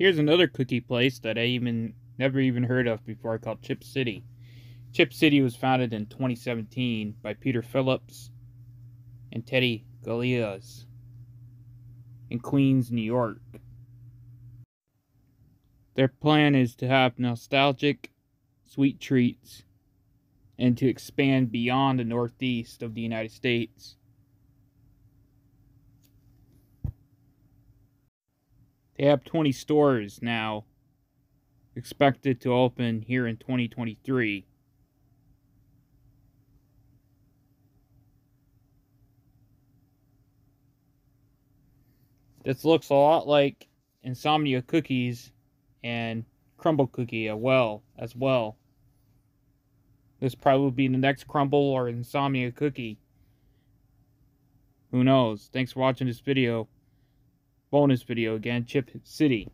Here's another cookie place that I even never even heard of before called Chip City. Chip City was founded in 2017 by Peter Phillips and Teddy Galeaz in Queens, New York. Their plan is to have nostalgic, sweet treats and to expand beyond the northeast of the United States. They have 20 stores now, expected to open here in 2023. This looks a lot like Insomnia Cookies and Crumbl Cookie as well, as well. This probably will be the next Crumbl or Insomnia Cookie. Who knows? Thanks for watching this video bonus video again, Chip City.